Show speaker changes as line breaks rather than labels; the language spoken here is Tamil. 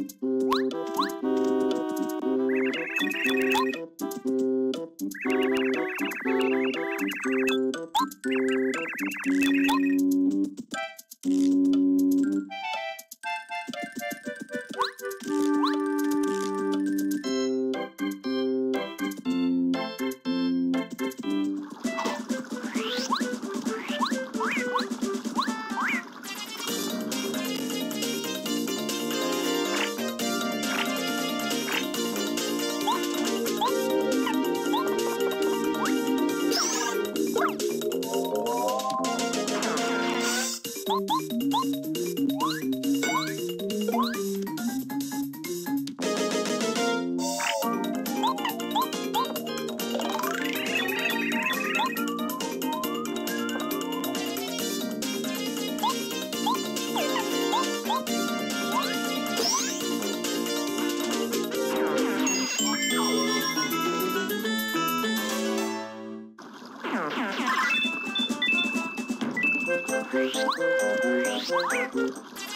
Thank you. どっ
よいしょ。